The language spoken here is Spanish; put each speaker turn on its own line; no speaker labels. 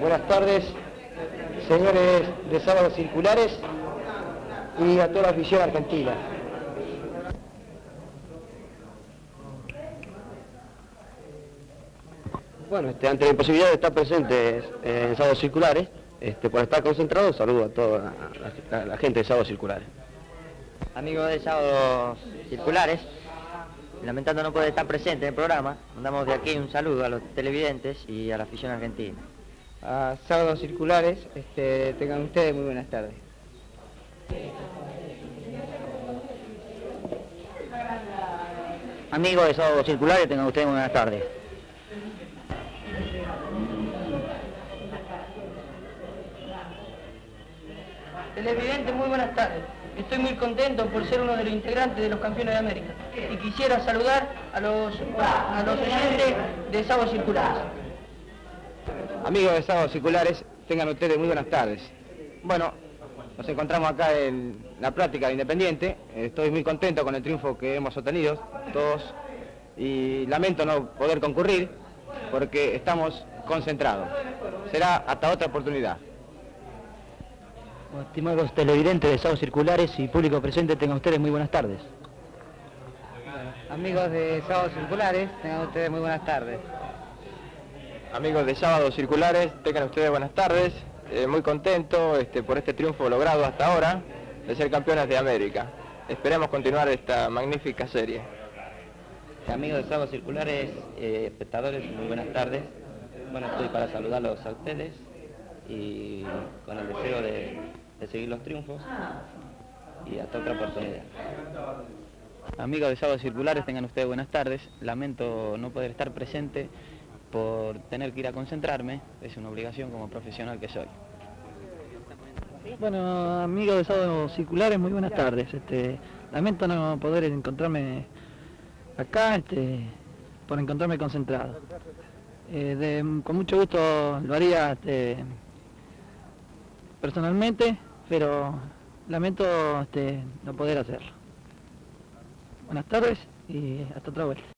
Buenas tardes, señores de Sábados Circulares y a toda la afición argentina.
Bueno, este, ante la imposibilidad de estar presentes en Sábados Circulares, este, por estar concentrado, saludo a toda la, la- la gente de Sábados Circulares.
Amigos de Sábados Circulares, lamentando no poder estar presente en el programa, mandamos de aquí un saludo a los televidentes y a la afición argentina.
A Sábados Circulares, este, tengan ustedes muy buenas tardes.
Amigos de Sábados Circulares, tengan ustedes muy buenas tardes.
Televidente, muy buenas tardes. Estoy muy contento por ser uno de los integrantes de los campeones de América. Y quisiera saludar a los, a los oyentes de Sábado Circulares.
Amigos de Sábados Circulares, tengan ustedes muy buenas tardes. Bueno, nos encontramos acá en la práctica de Independiente. Estoy muy contento con el triunfo que hemos obtenido todos y lamento no poder concurrir porque estamos concentrados. Será hasta otra oportunidad.
Estimados televidentes de Sábados Circulares y público presente, tengan ustedes muy buenas tardes.
Amigos de Sábados Circulares, tengan ustedes muy buenas tardes.
Amigos de Sábados Circulares, tengan ustedes buenas tardes. Eh, muy contento este, por este triunfo logrado hasta ahora de ser campeones de América. Esperemos continuar esta magnífica serie.
Amigos de Sábados Circulares, eh, espectadores, muy buenas tardes. Bueno, estoy para saludarlos a ustedes y con el deseo de, de seguir los triunfos y hasta otra oportunidad. Amigos de Sábados Circulares, tengan ustedes buenas tardes. Lamento no poder estar presente por tener que ir a concentrarme. Es una obligación como profesional que soy.
Bueno, amigos de Sábados Circulares, muy buenas tardes. Este, lamento no poder encontrarme acá, este, por encontrarme concentrado. Eh, con mucho gusto lo haría este, personalmente, pero lamento este, no poder hacerlo. Buenas tardes y hasta otra vuelta.